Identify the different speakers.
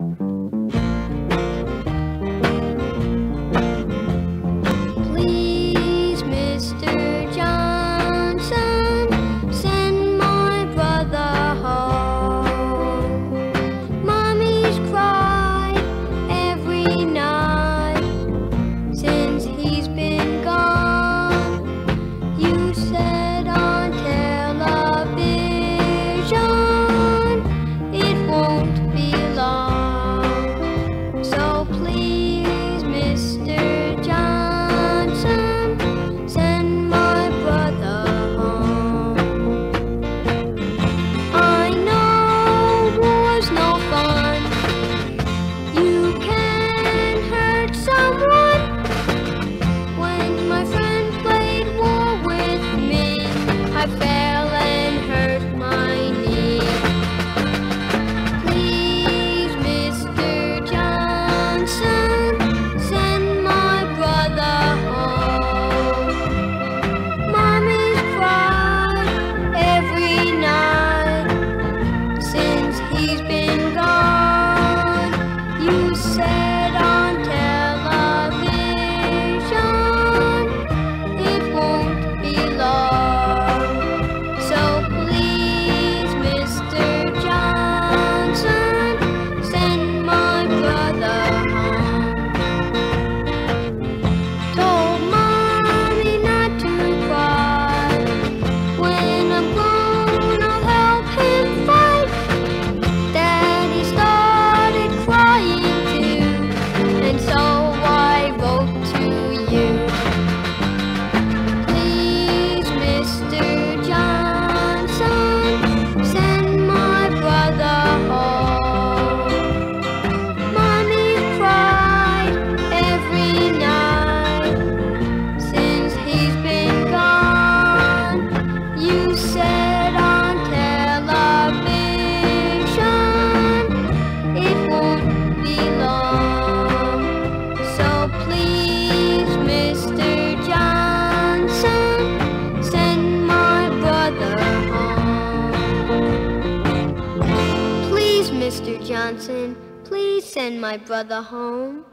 Speaker 1: Please, Johnson, please send my brother home.